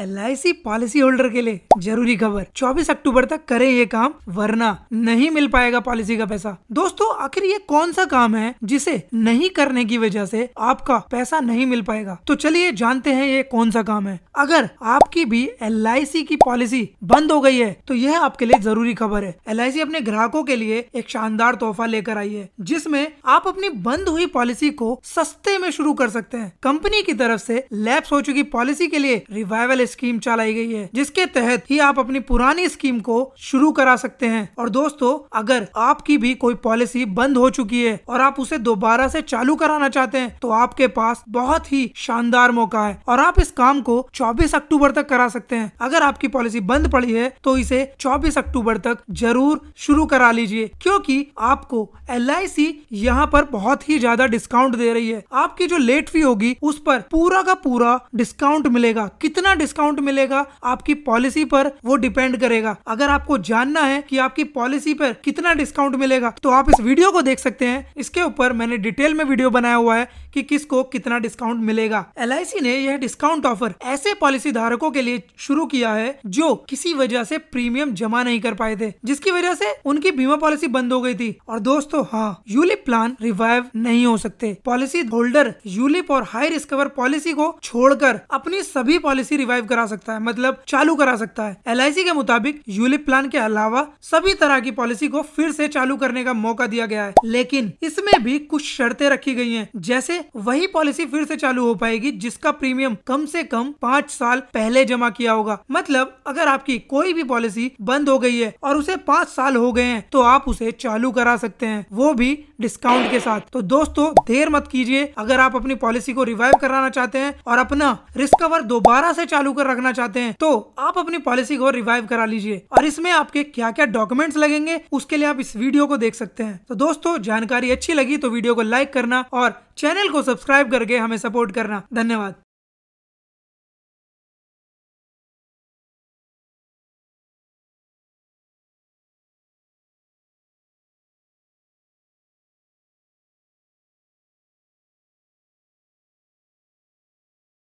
LIC policy holder के लिए ज़रूरी खबर। 24 अक्टूबर तक करें ये काम, वरना नहीं मिल पाएगा पॉलिसी का पैसा। दोस्तों, आखिर ये कौन सा काम है जिसे नहीं करने की वजह से आपका पैसा नहीं मिल पाएगा? तो चलिए जानते हैं ये कौन सा काम है। अगर आपकी भी LIC की पॉलिसी बंद हो गई है तो यह आपके लिए ज़रूरी खबर है। LIC अपने ग्राहकों के लिए एक शानदार तोहफा लेकर आई है, जिसमें आप अपनी बंद हुई पॉलिसी को सस्ते में शुरू कर सकते हैं। कंपनी की तरफ़ ऐसी लैप्स हो चुकी पॉलिसी के लिए रिवाइवल स्कीम चलाई गई है, जिसके तहत ही आप अपनी पुरानी स्कीम को शुरू करा सकते हैं। और दोस्तों, अगर आपकी भी कोई पॉलिसी बंद हो चुकी है और आप उसे दोबारा से चालू कराना चाहते हैं तो आपके पास बहुत ही शानदार मौका है और आप इस काम को 24 अक्टूबर तक करा सकते हैं। अगर आपकी पॉलिसी बंद पड़ी है तो इसे 24 अक्टूबर तक ज़रूर शुरू करा लीजिए, क्योंकि आपको एल आई सी यहाँ पर बहुत ही ज़्यादा डिस्काउंट दे रही है। आपकी जो लेट फ़ी होगी, उस पर पूरा का पूरा डिस्काउंट मिलेगा। कितना डिस्काउंट डिस्काउंट मिलेगा, आपकी पॉलिसी पर वो डिपेंड करेगा। अगर आपको जानना है कि आपकी पॉलिसी पर कितना डिस्काउंट मिलेगा तो आप इस वीडियो को देख सकते हैं। इसके ऊपर मैंने डिटेल में वीडियो बनाया हुआ है कि किसको कितना डिस्काउंट मिलेगा। एलआईसी ने यह डिस्काउंट ऑफ़र ऐसे पॉलिसी धारकों के लिए शुरू किया है जो किसी वजह से प्रीमियम जमा नहीं कर पाए थे, जिसकी वजह से उनकी बीमा पॉलिसी बंद हो गई थी। और दोस्तों हाँ यूलिप प्लान रिवाइव नहीं हो सकते। पॉलिसी होल्डर यूलिप और हाई रिस्क कवर पॉलिसी को छोड़कर अपनी सभी पॉलिसी रिवाइव करा सकता है मतलब चालू करा सकता है। एलआईसी के मुताबिक यूलिप प्लान के अलावा सभी तरह की पॉलिसी को फिर से चालू करने का मौका दिया गया है। लेकिन इसमें भी कुछ शर्तें रखी गई हैं, जैसे वही पॉलिसी फिर से चालू हो पाएगी जिसका प्रीमियम कम से कम पाँच साल पहले जमा किया होगा। मतलब अगर आपकी कोई भी पॉलिसी बंद हो गई है और उसे पाँच साल हो गए हैं तो आप उसे चालू करा सकते हैं, वो भी डिस्काउंट के साथ। तो दोस्तों, देर मत कीजिए, अगर आप अपनी पॉलिसी को रिवाइव कराना चाहते हैं और अपना रिस्क कवर दोबारा से चालू कर रखना चाहते हैं तो आप अपनी पॉलिसी को रिवाइव करा लीजिए। और इसमें आपके क्या क्या डॉक्यूमेंट्स लगेंगे, उसके लिए आप इस वीडियो को देख सकते हैं। तो दोस्तों, जानकारी अच्छी लगी तो वीडियो को लाइक करना और चैनल को सब्सक्राइब करके हमें सपोर्ट करना। धन्यवाद।